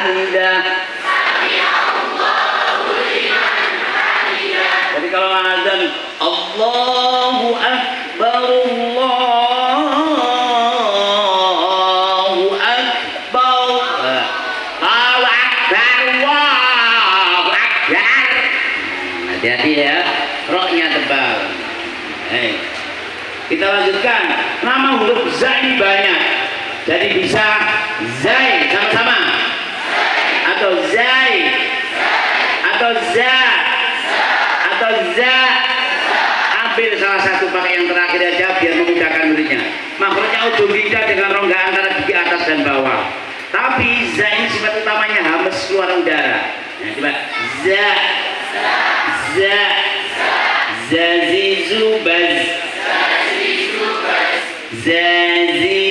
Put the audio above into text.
Jadi kalau azan Allahu Akbar Allahu Akbar. Allahu Akbar Allahu Hati-hati ya Roknya tebal. Hei. Kita lanjutkan. Nama huruf za ini banyak. Jadi bisa Zai Atau Za. Atau Za. Ambil salah satu pakai yang terakhir aja Biar memudahkan muridnya Makhluknya ujung lidah dengan rongga antara gigi atas dan bawah. Tapi Za ini sifat utamanya hamas keluar udara. Nah coba. Za. Za. Zazizu Baz. Zazizubaz